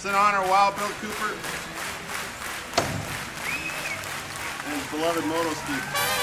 It's in honor Wild Bill Cooper and his beloved moto ski.